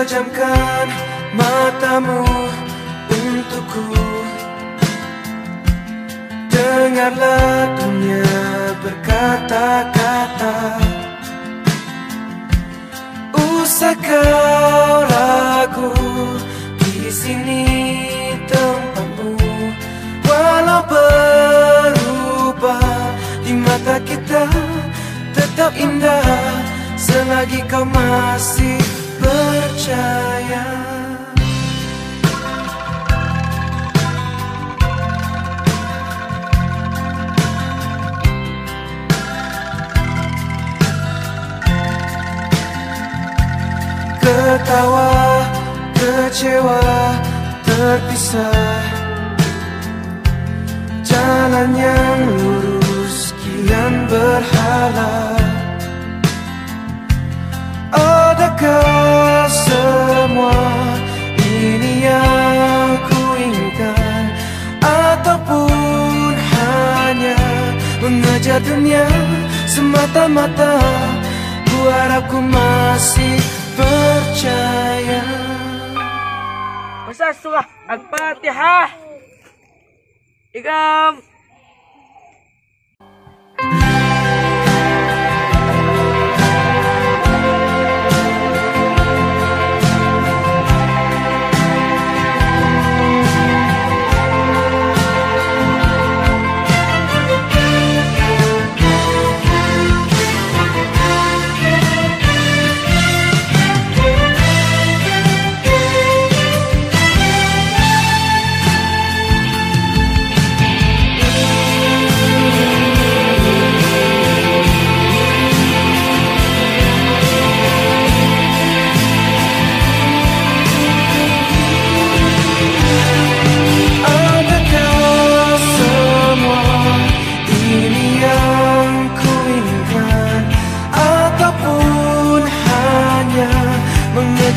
Pejamkan matamu untukku. Dengarlah dunia berkata-kata. Usah kau ragu Di sini tempatmu. Walau berubah Di mata kita tetap indah Selagi kau masih percaya. Ketawa, kecewa, terpisah. Jalan yang lurus kian berhala dunia semata-mata. Ku harap ku masih percaya. Masa surah Al-Fatihah Ikam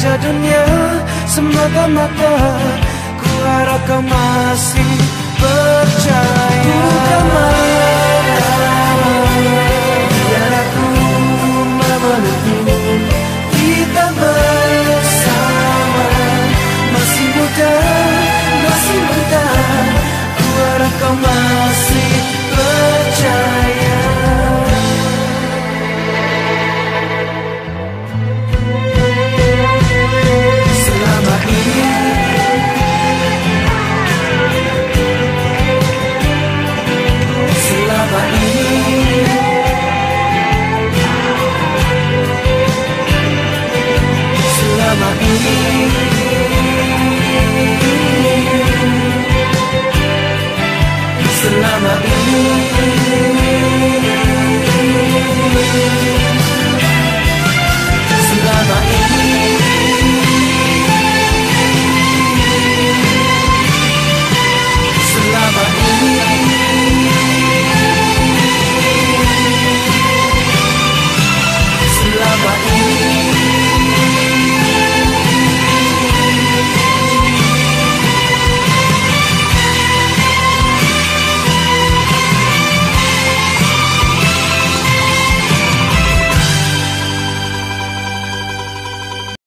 mengejar dunia semata-mata Ku harap kau masih